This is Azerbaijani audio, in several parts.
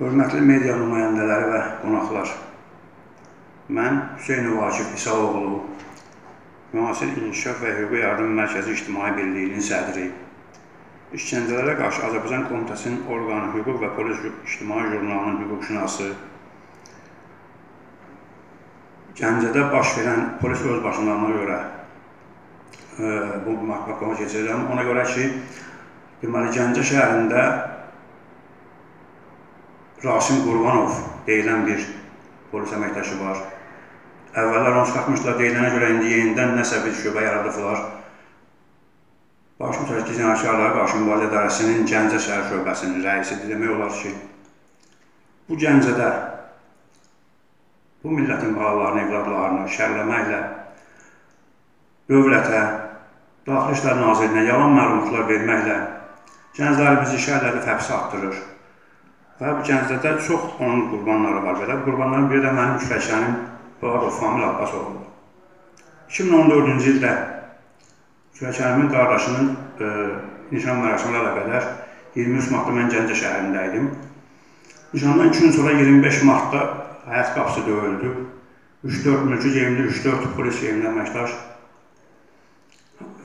Hörmətli media nümayəndələri və qonaqlar, mən Hüseynov Akif İsaoğlu, Müasir İnkişaf və Hüquqi Yardım Mərkəzi İctimai Birliyinin sədri, İşgəncələrə qarşı Azərbaycan Komitəsinin orqanı Hüquq və Polis İctimai Jurnalının hüquqşünası, Gəncədə baş verən polis özbaşınlığına görə e, bu məhkəmə keçirirəm. Ona görə ki, deməli Gəncə şəhərində Rasim Qurbanov deyilən bir polis əməkdaşı var. Əvvəllər onu çıxartmışlar, deyilənə görə indi yenidən nəsə bir şöbə yaradıblar. Baş Mütəşəkkil Cinayətkarlara Qarşı Mübarizə İdarəsinin Gəncə şəhər şöbəsinin rəisidir. Demək olar ki, bu Gəncədə bu millətin balalarını, evladlarını şərləməklə dövlətə, Daxili İşlər Nazirinə yalan məlumatlar verməklə gənclərimizi şəhərlərdə həbsə atdırır. Və bu Gəncədə çox onun qurbanları var belə. Qurbanların biri də mənim kürəkənim Fuadov Famil Abbasoğludur. 2014-cü ildə kürəkənimin qardaşının e, nişan mərasimi ilə qədər 23 martda mən Gəncə şəhərində idim. Nişandan 2 gün sonra 25 martda həyat qapısı döyüldü. 3-4 mülki geyimli, 3-4 polis geyimli əməkdaş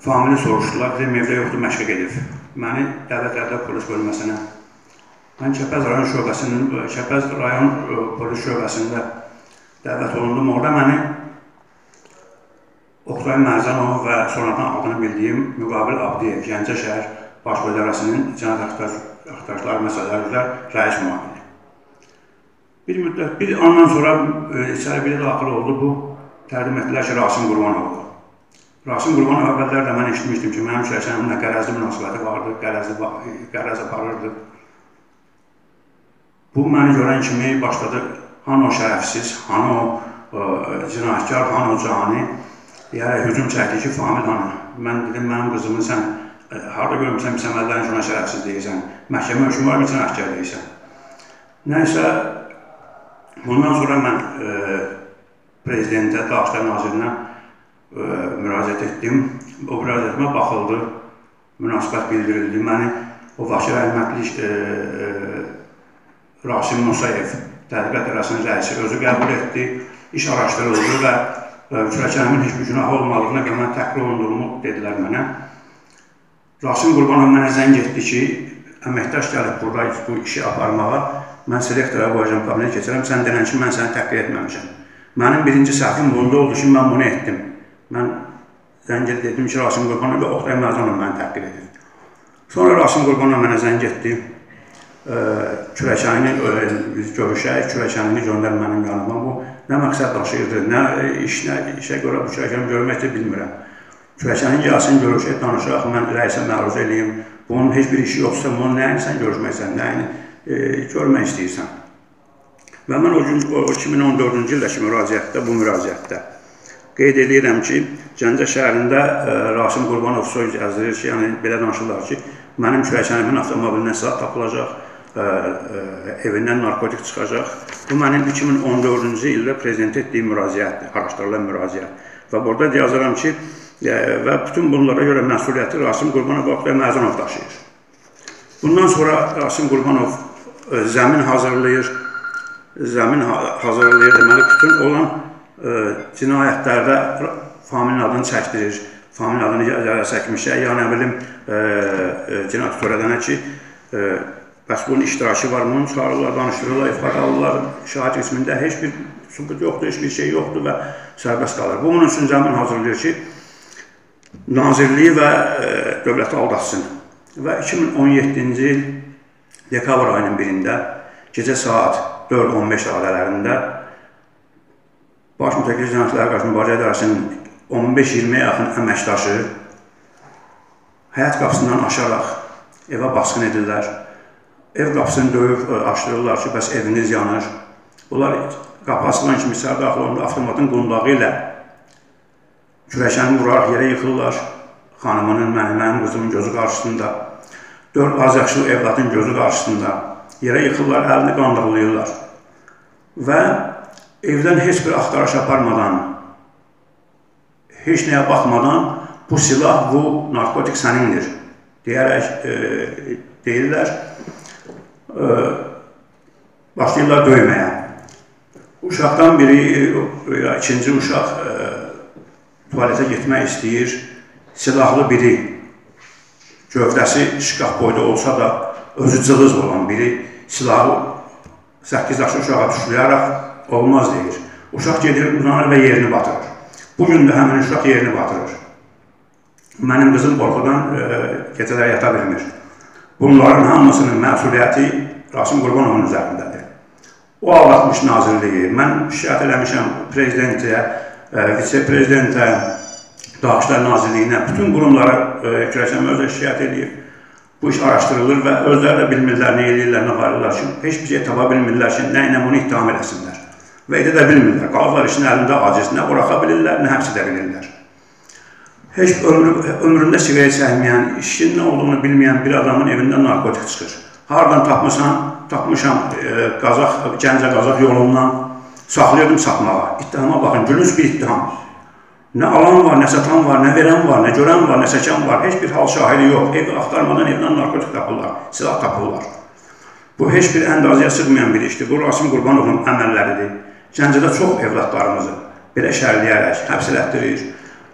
famili soruşdular, dedim evdə yoxdur, məşq edib. Məni Dəvət Ədəb Polis bölməsinə Mən Kəpəz rayon şöbəsinin, Kəpəz rayon e, polis şöbəsində dəvət olundum. Orada məni Oqtay Mərzənov və sonradan adını bildiyim Müqabil Abdiyev, Gəncə şəhər Baş İdarəsinin cinayət axtarışları məsələləri üzrə rəis müavini. Bir müddət, bir andan sonra e, içəri biri daxil oldu, bu təqdim etdilər ki, Rasim Qurbanovdur. Rasim Qurbanov əvvəllər də mən eşitmişdim ki, mənim şəhərçənimlə qərəzli münasibəti vardı, qərəzli, qərəz aparırdı. Bu məni görən kimi başladı, hanı o şərəfsiz, hanı o ə, cinayətkar, hanı o cani, yəni hücum çəkdi ki, Famil hanı. Mən dedim, mənim qızımı sən ə, harada görmüsən, sən əllərin şuna şərəfsiz deyirsən, məhkəmə hökmü var mı, cinayətkar deyirsən. Nəysə, bundan sonra mən ə, prezidentə, Daxillər Nazirinə ə, müraciət etdim. O müraciətimə baxıldı, münasibət bildirildi. Məni o vaxt rəhmətli Rasim Musayev tədqiqat idarəsinin rəisi özü qəbul etdi, iş araşdırıldı və kürəkənimin heç bir günahı olmadığına görə mən təhqir olunduğumu dedilər mənə. Rasim Qurbanov mənə zəng etdi ki, əməkdaş gəlib burada bu işi aparmağa, mən selektora qoyacam, kabinət keçirəm, sən denən ki, mən səni təhqir etməmişəm. Mənim birinci səhvim bunda oldu ki, mən bunu etdim. Mən zəng dedim ki, Rasim Qurbanov və Oqtay Mərzanov məni təhqir edir. Sonra Rasim Qurbanov mənə zəng etdi kürəkənini görüşək, kürəkənini göndər mənim yanıma. Bu nə məqsəd daşıyırdı, nə iş, nə işə görə bu kürəkəni görmək də bilmirəm. Kürəkənin gəlsin, görüşək, danışaq, mən rəisə məruz eləyim. Bunun heç bir işi yoxsa, bunun nəyini sən görüşməksən, nəyini e, görmək istəyirsən. Və mən o gün, o 2014-cü ildəki müraciətdə, bu müraciətdə qeyd edirəm ki, Gəncə şəhərində e, Rasim Qurbanov soy gəzdirir ki, yəni belə danışırlar ki, mənim kürəkənimin avtomobilindən silah tapılacaq, evindən narkotik çıxacaq. Bu mənim 2014-cü ildə prezidentə etdiyim müraciətdir, araşdırılan müraciət. Və burada yazıram ki, və bütün bunlara görə məsuliyyəti Rasim Qurbanov Oqtay Məzanov daşıyır. Bundan sonra Rasim Qurbanov zəmin hazırlayır, zəmin hazırlayır, deməli bütün olan cinayətlərdə familin adını çəkdirir, familin adını çəkmişə, ya nə bilim, cinayət törədənə ki, Bəs bunun iştirakı var, bunu çağırırlar, danışdırırlar, ifadə alırlar, şahid qismində heç bir sübut yoxdur, heç bir şey yoxdur və sərbəst qalır. Bu, bunun üçün zəmin hazırlayır ki, nazirliyi və e, dövləti aldatsın. Və 2017-ci il dekabr ayının birində gecə saat 4-15 radələrində Baş Mütəqqiz Cinayətləri Qarşı Mübarizə İdarəsinin 15-20-yə yaxın əməkdaşı həyat qapısından aşaraq evə basqın edirlər Ev qapısını döyüb e, açdırırlar ki, bəs eviniz yanır. Bunlar qapı açılan kimi içəri daxil olanda avtomatın qundağı ilə kürəkəni vuraraq yerə yıxırlar. Xanımının, mənim, mənim qızımın gözü qarşısında, dörd az yaşlı evladın gözü qarşısında yerə yıxırlar, əlini qandırlayırlar. Və evdən heç bir axtarış aparmadan, heç nəyə baxmadan bu silah, bu narkotik sənindir deyərək e, deyirlər başlayırlar döyməyə. Uşaqdan biri, ya ikinci uşaq e, tualetə getmək istəyir, silahlı biri, gövdəsi şkaf boyda olsa da, özü cılız olan biri silahı 8 yaşlı uşağa tuşlayaraq olmaz deyir. Uşaq gedir, uzanır və yerini batırır. Bugün də həmin uşaq yerini batırır. Mənim qızım qorxudan e, gecələr yata bilmir. Bunların hamısının məsuliyyəti Rasim Qurbanovun üzərindədir. O ağlatmış nazirliyi. Mən şikayət eləmişəm prezidentə, e, vitse-prezidentə, Daxışlar Nazirliyinə, bütün qurumlara e, Kürəşən özə şikayət edib. Bu iş araşdırılır və özləri də bilmirlər, nə eləyirlər, nə varırlar ki, heç bir şey tapa bilmirlər ki, nə ilə bunu ittiham eləsinlər. Və edə də bilmirlər. Qalıblar işin əlində aciz, nə buraxa bilirlər, nə həbs edə bilirlər. Heç ömrü, ömründə siqaret çəkməyən, işin nə olduğunu bilməyən bir adamın evindən narkotik çıxır. Hardan tapmışam, tapmışam e, Qazaq, Gəncə Qazaq yolundan saxlayırdım satmağa. İttihama baxın, gülünç bir ittiham. Nə alan var, nə satan var, nə verən var, nə görən var, nə çəkən var. Heç bir hal şahidi yox. Evi axtarmadan evdən narkotik tapırlar, silah tapırlar. Bu heç bir əndazəyə sığmayan bir işdir. Bu Rasim Qurbanovun əməlləridir. Gəncədə çox evladlarımızı belə şərləyərək həbs elətdirir.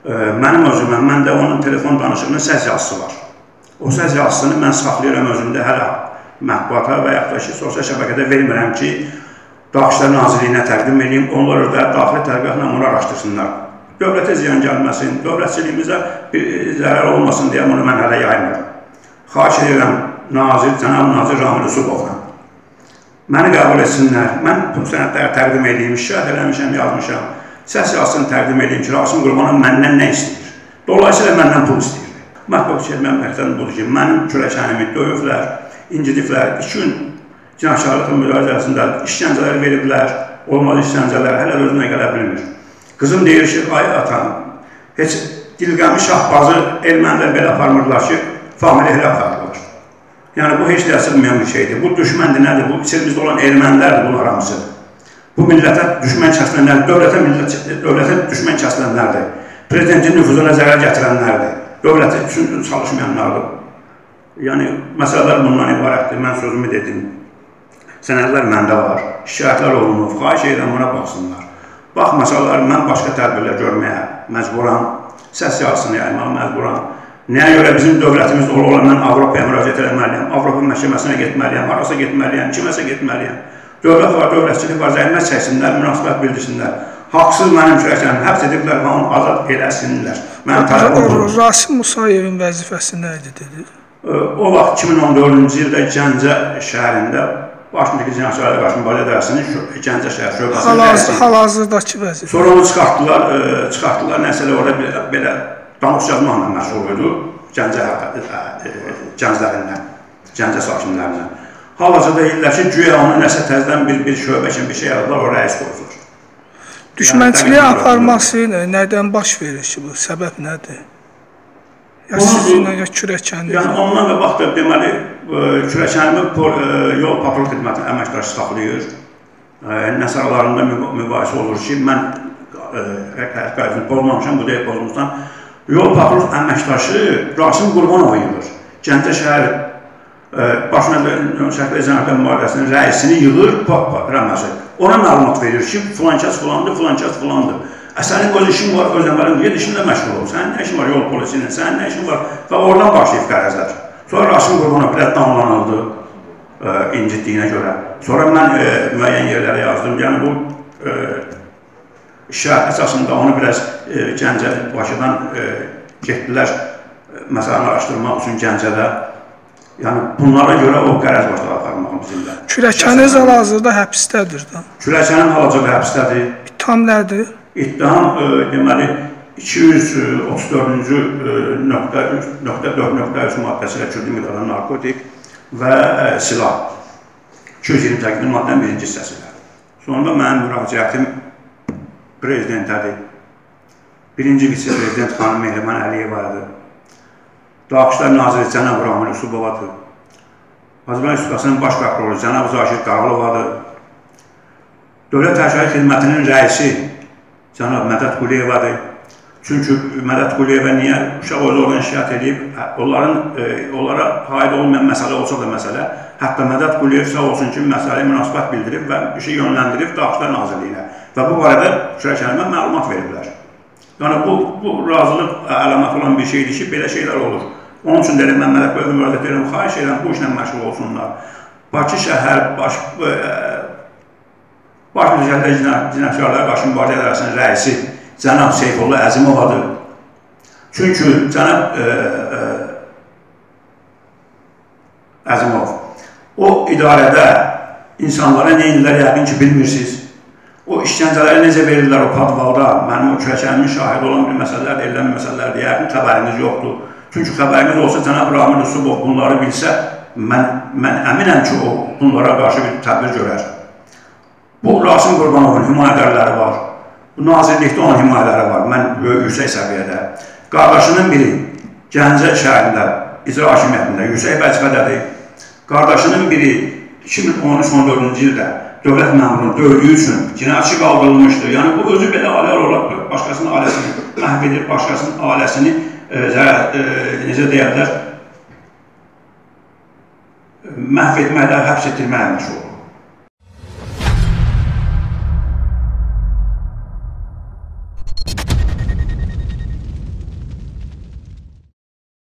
Mənim özümə, məndə onun telefon danışığının səs yazısı var. O səs yazısını mən saxlayıram özümdə hələ mətbuata və yaxud da ki, sosial şəbəkədə vermirəm ki, Daxışlar Nazirliyinə təqdim edeyim, onlar da daxili tədqiqatla onu araşdırsınlar dövlətə ziyan gəlməsin, dövlətçiliyimizə bir zərər olmasın deyə bunu mən hələ yaymıram. Xahiş edirəm nazir, cənab nazir Ramil Usubovdan. Məni qəbul etsinlər, mən bu sənədləri təqdim edeyim, şikayət eləmişəm, yazmışam. Səs yazsın təqdim edeyim ki, Rasim Qurbanov məndən nə istəyir? Dolayısıyla məndən pul istəyir. Mətbuat çəkməm məqsədim budur ki, mənim kürəkənimi döyüblər, incidiblər, iki gün cinayətkarlıq müraciətəsində işgəncələr veriblər, olmalı işgəncələr hələ özünə gələ bilmir. Qızım deyir ki, ay atam, heç Dilqəmi Şahbazı ermənilər belə aparmırlar ki, familiya elə aparırlar. Yəni, bu heç də əsılmayan bir şeydir. Bu düşməndir, nədir? Bu içimizdə olan ermənilərdir bunlar hamısı. Bu millətə düşmən kəsilənlər, dövlətə, millət, dövlətə düşmən kəsilənlərdir. Prezidentin nüfuzuna zərər gətirənlərdir. Dövləti üçün çalışmayanlardır. Yəni, məsələlər bundan ibarətdir. Mən sözümü dedim. Sənədlər məndə var. Şikayətlər olunub. Xahiş edirəm, ona baxsınlar. Baxmasalar, mən başqa tədbirlər görməyə məcburam, səs yazısını yaymağa məcburam. Nəyə görə bizim dövlətimiz ola ola mən Avropaya müraciət etməliyəm, Avropa məhkəməsinə getməliyəm, harasa getməliyəm, kiməsə getməliyəm. Dövlət var, dövlətçilik var, zəhmət çəksinlər, münasibət bildirsinlər. Haqsız mənim kürəkəm, həbs ediblər və onu azad eləsinlər. Mənim tələbim Rasim Musayevin vəzifəsi nə idi dedi? O vaxt 2014-cü ildə Gəncə şəhərində Başındakı cinayətçilərə qarşı mübarizə idarəsinin Gəncə şəhər şöbəsinin rəisi. Hal-hazırdakı vəzifə. Sonra onu çıxartdılar, ə, çıxartdılar, nəsələ orada belə, belə danış yazmaqla məşğul idi. Gəncə gənclərindən, Gəncə sakinlərindən. Hal-hazırda deyirlər ki, güya onu nəsə təzədən bir, bir şöbə kimi bir şey yaradılar, o rəis qoyulur. Düşmənçiliyi aparması nədən baş verir ki, bu səbəb nədir? Ya sizinlə, ya kürəkənli? Yəni, ondan və vaxtda deməli, kürəkənimi yol patrul xidməti əməkdaşı saxlayır. Nəsarlarında mübahisə olur ki, mən hərəkətini pozmamışam, bu deyək pozmuşsan. Yol patrul əməkdaşı Rasim Qurbanova yığır. Gəncə şəhər başına şəhərli zənətə mübarəsinin rəisini yığır Rəməzi. Ona məlumat verir ki, filan kəs filandır, filan kəs filandır. Sənin öz işin var, öz əməlin, ged işinlə məşğul ol. Sənin nə işin var yol polisi ilə, sənin nə işin var? Və oradan başlayıb qərəzlər. Sonra Rasim Qurbanov bilət damlanıldı e, incitdiyinə görə. Sonra mən e, müəyyən yerlərə yazdım. Yəni bu e, şəhət əsasında onu biraz e, Gəncə, Bakıdan e, getdilər məsələni araşdırmaq üçün Gəncədə. Yəni bunlara görə o qərəz başladı aparmaq bizimlə. Kürəkəniz hal-hazırda həbsdədir da. Kürəkənin hal-hazırda həbsdədir. İttiham nədir? İttiham e, deməli 234-cü nöqtə 4.3 maddəsi ilə kürdü miqdarda narkotik və e, silah 228-ci maddənin birinci hissəsi ilə. Sonra mənim müraciətim prezidentədir. Birinci vitse-prezident xanım Mehriman Əliyevadır. Daxışlar Naziri cənab Ramil Usubovadır. Azərbaycan Respublikasının baş prokuroru cənab Zakir Qaralovadır. Dövlət Təşkilat Xidmətinin rəisi cənab Mədət Quliyevadır, Çünki Mədət Quliyevə niyə uşaq özü oradan şikayət edib, hə, onların e, onlara aid olmayan məsələ olsa da məsələ, hətta Mədət Quliyev sağ olsun ki, məsələyə münasibət bildirib və işi yönləndirib Daxillər Nazirliyinə və bu barədə Şurək Kərimə məlumat veriblər. Yəni bu, bu razılıq əlaməti olan bir şeydir ki, belə şeylər olur. Onun üçün dedim, mən Mədət Quliyevə müraciət edirəm, xahiş edirəm bu işlə məşğul olsunlar. Bakı şəhər baş, e, baş müzəkirdə cinayətkarlara qarşı mübarizə idarəsinin rəisi cənab Seyfullah Əzimovadır. Çünki cənab e, e, Əzimov o idarədə insanlara nə edirlər yəqin ki, bilmirsiniz. O işgəncələri necə verirlər o padvalda, mənim o kürəkənimin şahidi olan bir məsələlər, edilən məsələlərdir, yəqin xəbəriniz yoxdur. Çünki xəbəriniz olsa cənab Ramil Usubov bunları bilsə, mən, mən əminəm ki, o bunlara qarşı bir tədbir görər. Bu Rasim Qurbanovun himayədərləri var. Bu nazirlikdə olan himayələri var. Mən böyük yüksək səviyyədə. Qardaşının biri Gəncə şəhərində icra hakimiyyətində yüksək vəzifədədir. Qardaşının biri 2013-14-cü ildə dövlət məmurunu döydüyü üçün cinayətçi qaldırılmışdır. Yəni bu özü belə ailələr olaraq başqasının ailəsini məhv edir, başqasının ailəsini necə deyərlər, məhv etməklə, həbs etdirməklə məşğul olur.